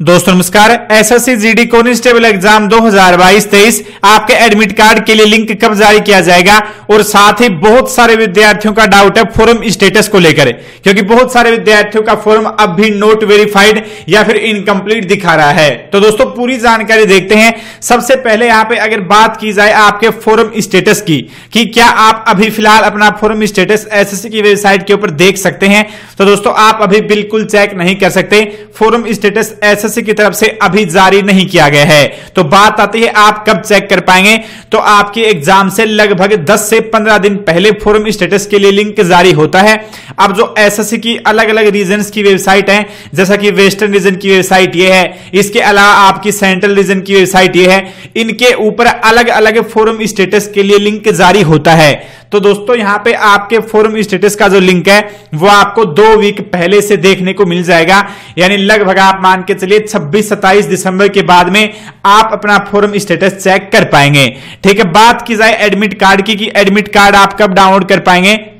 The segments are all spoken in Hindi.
दोस्तों, नमस्कार। एसएससी जीडी कॉन्स्टेबल एग्ज़ाम 2022-23 आपके एडमिट कार्ड के लिए लिंक कब जारी किया जाएगा? और साथ ही बहुत सारे विद्यार्थियों का डाउट है फॉर्म स्टेटस को लेकर। क्योंकि बहुत सारे विद्यार्थियों का फॉर्म अब भी नोट वेरीफाइड या फिर इनकम्प्लीट दिखा रहा है। तो दोस्तों, पूरी जानकारी देखते हैं। सबसे पहले यहाँ पे अगर बात की जाए आपके फॉर्म स्टेटस की, कि क्या आप अभी फ़िलहाल अपना फॉर्म स्टेटस एसएससी की वेबसाइट के ऊपर देख सकते हैं? तो दोस्तों, आप अभी बिल्कुल चेक नहीं कर सकते। फॉर्म स्टेटस एस एसएससी की तरफ़ से अभी जारी नहीं किया गया है। तो बात आती है आप कब चेक कर पाएँगे। तो आपके एग्ज़ाम से लगभग 10 से 15 दिन पहले फॉर्म स्टेटस के लिए लिंक जारी होता है। अब जो एसएससी की अलग अलग रीजन की वेबसाइट है, जैसा कि वेस्टर्न रीजन की वेबसाइट ये है। इसके अलावा आपकी सेंट्रल रीजन की वेबसाइट ये है, इनके ऊपर अलग अलग फॉर्म स्टेटस के लिए लिंक जारी होता है। तो दोस्तों, यहाँ पे आपके फॉर्म स्टेटस का जो लिंक है, वो आपको दो वीक पहले से देखने को मिल जाएगा। यानी लगभग आप मान के चलिए 26 27 दिसंबर के बाद में आप अपना फॉर्म स्टेटस चेक कर पाएँगे। ठीक है, बात की जाए एडमिट कार्ड की, कि एडमिट कार्ड आप कब डाउनलोड कर पाएँगे?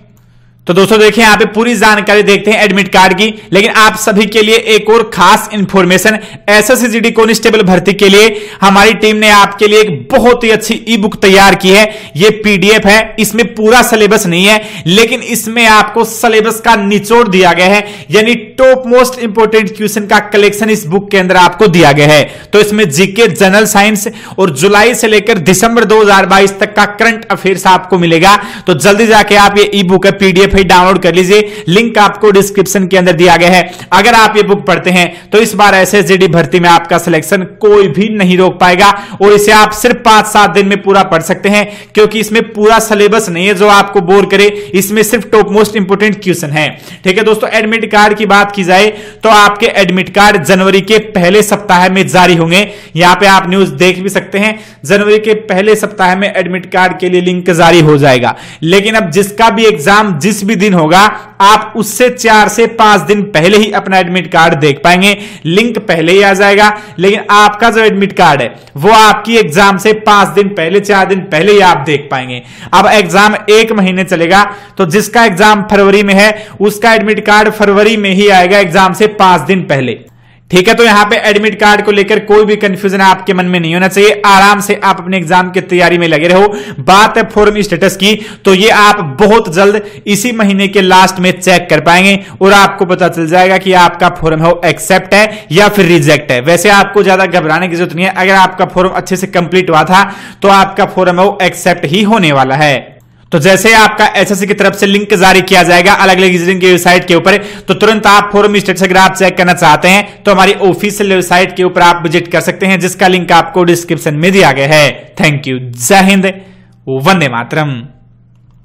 तो दोस्तों देखिए, यहाँ पे पूरी जानकारी देखते हैं एडमिट कार्ड की। लेकिन आप सभी के लिए एक और खास इंफॉर्मेशन एसएससीडी कॉन्स्टेबल भर्ती के लिए हमारी टीम ने आपके लिए एक बहुत ही अच्छी ई बुक तैयार की है। ये पीडीएफ है, इसमें पूरा सिलेबस नहीं है, लेकिन इसमें आपको सिलेबस का निचोड़ दिया गया है। यानी टॉप मोस्ट इंपोर्टेंट क्वेश्चन का कलेक्शन इस बुक के अंदर आपको दिया गया है। तो इसमें जीके जनरल साइंस और जुलाई से लेकर दिसंबर दो हज़ार बाईस तक का करंट अफेयर्स आपको मिलेगा। तो जल्दी जाके आप ये ई बुक है पीडीएफ फिर डाउनलोड कर लीजिए। लिंक आपको डिस्क्रिप्शन के अंदर दिया गया है। अगर आप ये बुक पढ़ते हैं तो इस बार एस भर्ती में आपका सिलेक्शन कोई भी नहीं रोक पाएगा और इसे आप सिर्फ़ पाँच सात दिन में पूरा पढ़ सकते हैं, क्योंकि इसमें पूरा सिलेबस नहीं है जो आपको बोर करे। इसमें सिर्फ़ टॉप मोस्ट इंपोर्टेंट क्वेश्चन है। ठीक है दोस्तों एडमिट कार्ड की बात की जाए तो आपके एडमिट कार्ड जनवरी के पहले सप्ताह में जारी होंगे। यहाँ पे आप न्यूज़ देख भी सकते हैं, जनवरी के पहले सप्ताह में एडमिट कार्ड के लिए लिंक जारी हो जाएगा। लेकिन अब जिसका भी एग्ज़ाम जिस भी दिन होगा, आप उससे चार से पाँच दिन पहले ही अपना एडमिट कार्ड देख पाएँगे। लिंक पहले ही आ जाएगा, लेकिन आपका जो एडमिट कार्ड है, वो आपकी एग्ज़ाम से पाँच दिन पहले, चार दिन पहले ही आप देख पाएँगे। अब एग्ज़ाम एक महीने चलेगा तो जिसका एग्ज़ाम फरवरी में है, उसका एडमिट कार्ड फरवरी में ही आएगा एग्ज़ाम से पाँच दिन पहले। ठीक है तो यहाँ पे एडमिट कार्ड को लेकर कोई भी कंफ्यूजन आपके मन में नहीं होना चाहिए। आराम से आप अपने एग्ज़ाम की तैयारी में लगे रहो। बात है फॉर्म स्टेटस की तो ये आप बहुत जल्द इसी महीने के लास्ट में चेक कर पाएँगे और आपको पता चल जाएगा कि आपका फॉर्म है एक्सेप्ट है या फिर रिजेक्ट है। वैसे आपको ज़्यादा घबराने की ज़रूरत नहीं है। अगर आपका फॉर्म अच्छे से कंप्लीट हुआ था तो आपका फॉर्म है एक्सेप्ट ही होने वाला है। तो जैसे आपका एसएससी की तरफ़ से लिंक जारी किया जाएगा अलग अलग इंजीनियरिंग की वेबसाइट के ऊपर तो तुरंत आप फोरम स्टेटस अगर आप चेक करना चाहते हैं तो हमारी ऑफिशियल वेबसाइट के ऊपर आप विज़िट कर सकते हैं, जिसका लिंक आपको डिस्क्रिप्शन में दिया गया है। थैंक यू जय हिंद. वंदे मातरम.